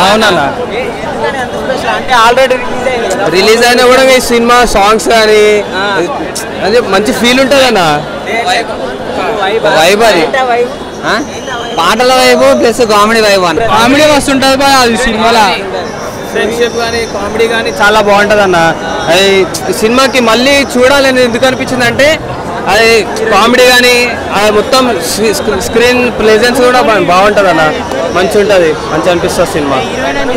అవునన్నా. అంటే already release అయింది కదా రిలీజ్ అయినా కూడా ఈ సినిమా సాంగ్స్ కానీ అదే మంచి ఫీల్ ఉంటుంది అన్న వైబ్ వైబ్ అది. వైబ్ పాటల వైపు ప్లస్ కామెడీ వైపు అన్న. కామెడీ వస్తుంటుంది బా అది సినిమాలో. ఫ్రెండ్షిప్ కానీ కామెడీ కానీ చాలా బాగుంటుంది అన్న అది ఈ సినిమాకి మళ్ళీ చూడాలని ఎందుకు అనిపించింది అంటే అది కామెడీ కానీ మొత్తం స్క్రీన్ ప్లేజెన్స్ కూడా బాగుంటుంది అన్న మంచి ఉంటుంది మంచి అనిపిస్తుంది సినిమా.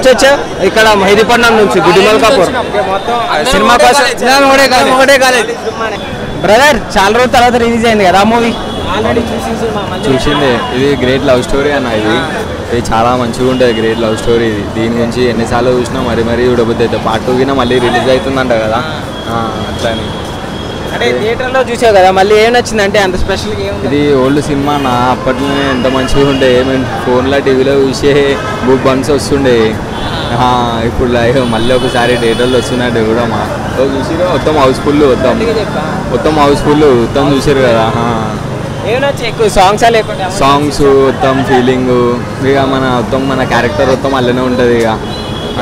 వచ్చా ఇక్కడ మహిదీపట్నం నుంచి గుడిమల్ కపూర్. సినిమా కోసం ఒకటే కాలేజ్. బ్రదర్ చాలా రోజుల తర్వాత రిలీజ్ అయింది కదా మూవీ? చూసిందే ఇది గ్రేట్ లవ్ స్టోరీ అన్న ఇది. ఇది చాలా మంచిగా ఉంటుంది గ్రేట్ లవ్ స్టోరీ ఇది. దీని గురించి ఎన్నిసార్లు చూసినా మరి మరీ చూడబోద్ది అయితే పార్ట్ టూ కింద మళ్ళీ రిలీజ్ అవుతుందంట కదా. ఆ, అట్లా అని అంటే థియేటర్లో చూసావు కదా మళ్ళీ ఏం నచ్చింది అంటే అంత స్పెషల్గా ఏముంది? ఇది ఓల్డ్ సినిమా నా అప్పట్లోనే ఎంత మంచిగా ఉండే మేము ఫోన్లో టీవీలో చూసే బుక్ బంక్స్ వస్తుండే. ఇప్పుడు లైవ్ మళ్ళీ ఒకసారి థియేటర్లో వస్తున్నట్టు కూడా మా ఓ చూసిరా మొత్తం హౌస్ఫుల్ మొత్తం. మొత్తం హౌస్ఫుల్ మొత్తం చూసారు కదా సాంగ్స్ సాంగ్స్ మొత్తం ఫీలింగ్ ఇక మన మొత్తం మన క్యారెక్టర్ మొత్తం అల్లనే ఉంటుంది ఇక.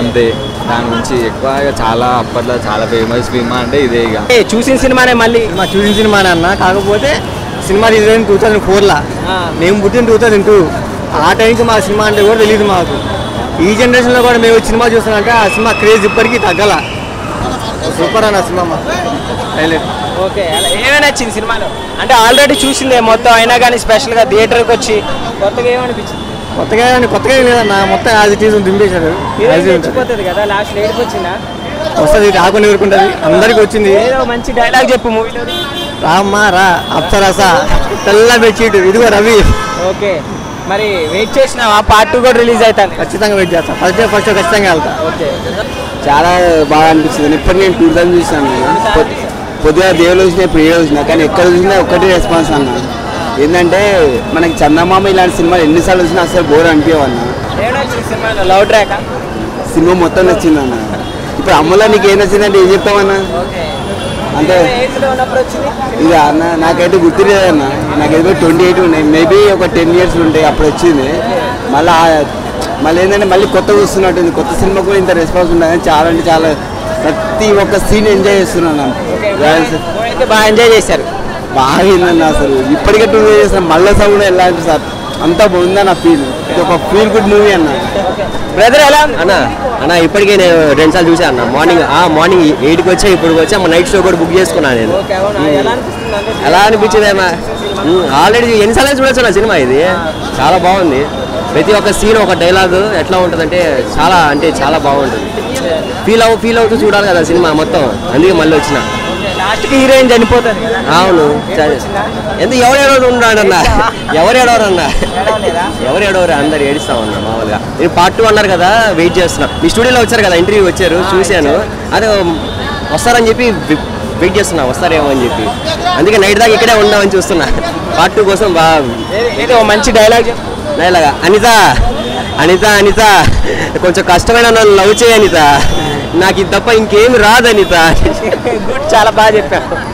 అంతే. దాని గురించి ఎక్కువ చాలా అప్పట్లో చాలా ఫేమస్ సినిమా అంటే ఇదే ఇక. ఏ, చూసిన సినిమానే మళ్ళీ. సినిమా చూసిన సినిమానే అన్న. కాకపోతే సినిమా అయింది టూ థౌసండ్ ఫోర్లో. మేము పుట్టిన టూ థౌసండ్ టూ ఆ టైంకి మా సినిమా అంటే కూడా తెలియదు మాకు. ఈ జనరేషన్లో కూడా మేము సినిమా చూస్తున్నామంటే ఆ సినిమా క్రేజ్ ఇప్పటికీ తగ్గల. సూపర్ అన్న సినిమా హైలైట్ ఓకే అలా ఏమైనా నచ్చింది సినిమాలో? అంటే ఆల్రెడీ చూసిందే మొత్తం అయినా కానీ స్పెషల్గా థియేటర్కి వచ్చి కొత్తగా ఏమనిపించింది? కొత్తగా కొత్తగా ఏం లేదన్న మొత్తం యాజ్ ఇట్ ఈజ్ దింపేశారు కదా లాస్ట్ వచ్చిందా? వస్తుంది రాకుండా ఊరుకుంటుంది అందరికి వచ్చింది. ఏదో మంచి డైలాగ్ చెప్పు మూవీలో రామ్మా రా అప్సరస తెల్ల బెడ్షీట్ ఇదిగో రవి. ఓకే. మరి వెయిట్ చేసినావా? పార్ట్ టూ కూడా రిలీజ్ అవుతాను ఖచ్చితంగా వెయిట్ చేస్తా. ఫస్ట్ డే ఫస్ట్ ఖచ్చితంగా వెళ్తా. ఓకే. చాలా బాగా అనిపించింది ఇప్పటి నేను టూ టైమ్స్ చూసాను పొద్దుగా దేవుళ్ళు చూసినా ఇప్పుడు ఏడు చూసినా కానీ ఎక్కడ చూసినా ఒకటి రెస్పాన్స్ అన్న. ఏంటంటే మనకి చందమామ ఇలాంటి సినిమాలు ఎన్నిసార్లు చూసినా అసలు బోర్ అనిపించవు అన్న ఏమైనా నచ్చింది సినిమాలో లవ్ ట్రాక్ సినిమా మొత్తం నచ్చింది అన్న ఇప్పుడు అమ్మలో నీకు ఏం నచ్చిందంటే ఏం చెప్తామన్నా అంటే ఇది అన్న నాకైతే గుర్తులేదన్న. నాకైతే ట్వంటీ ఎయిట్ ఉన్నాయి. మేబీ ఒక టెన్ ఇయర్స్ ఉంటాయి అప్పుడు వచ్చింది. మళ్ళీ మళ్ళీ ఏంటంటే మళ్ళీ కొత్తగా వస్తున్నట్టుంది కొత్త సినిమా కూడా ఇంత రెస్పాన్స్ ఉండదు చాలా అంటే చాలా ప్రతి ఒక్క సీన్ ఎంజాయ్ చేస్తున్నాను. బాగా ఎంజాయ్ చేశారు. బాగా అసలు. ఇప్పటికే టూ చేసిన మళ్ళీ సార్ కూడా ఎలా అంటే సార్? అంత బాగుందా నా ఫీల్ ఇది ఒక ఫీల్ గుడ్ మూవీ అన్న. బ్రదర్ ఎలా అన్న అన్న ఇప్పటికే నేను రెండు సార్లు చూసాను అన్న. మార్నింగ్ ఆ మార్నింగ్ ఎయిట్కి వచ్చా ఇప్పుడు వచ్చా మా నైట్ షో కూడా బుక్ చేసుకున్నాను నేను. ఎలా అనిపించింది ఏమా? ఆల్రెడీ ఎన్నిసార్లు చూడొచ్చు నా సినిమా ఇది. చాలా బాగుంది. ప్రతి ఒక్క సీన్ ఒక డైలాగ్ ఎట్లా ఉంటుందంటే చాలా అంటే చాలా బాగుంటుంది. ఫీల్ అవు ఫీల్ అవుతూ చూడాలి కదా సినిమా మొత్తం. అందుకే మళ్ళీ వచ్చిన. లాస్ట్కి హీరోయిన్ చనిపోతుంది అవును ఎందుకు ఎవరు ఏడవరు ఉన్నాడన్నా ఎవరు ఏడవరన్నా? ఏడవలేదా? ఎవరు ఏడవరు? అందరు ఏడుస్తామన్నా మామూలుగా. మీరు పార్ట్ టూ అన్నారు కదా వెయిట్ చేస్తున్నా. మీ స్టూడియోలో వచ్చారు కదా ఇంటర్వ్యూ వచ్చారు చూశాను. అదే వస్తారని చెప్పి వెయిట్ చేస్తున్నా వస్తారేమో అని చెప్పి. అందుకే నైట్ దాకా ఇక్కడే ఉందామని చూస్తున్నా. పార్ట్ టూ కోసం బాగా మంచి డైలాగ్ ఇలాగా అనిత అనిత అనిత. కొంచెం కష్టమైన నన్ను లవ్ చేయ అనిత. నాకు ఇది తప్ప ఇంకేం రాదనిత. గుడ్ చాలా బాగా చెప్పాను